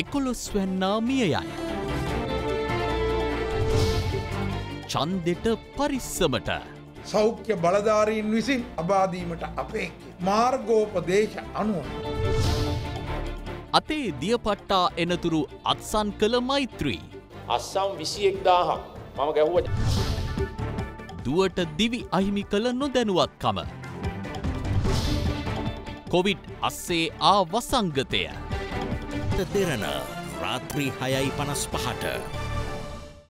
එකොළොස්වැන්නා මිය යයි. චන්දෙට පරිස්සමට සෞඛ්‍ය බලධාරීන් විසින් අබාදීමට අපේක්‍ය. මාර්ගෝපදේශ අනුව. අතේ දියපට්ටා එනතුරු අත්සන් කළ මෛත්‍රී. අස්සම් විසියෙක් දාහක් මම ගැහුවට. දුවට දිවි අහිමි කළ නොදැනුවත්කම. කොවිඩ් අස්සේ ආ වසංගතය. දෙරණ රාත්‍රී හයයි පනස් පහට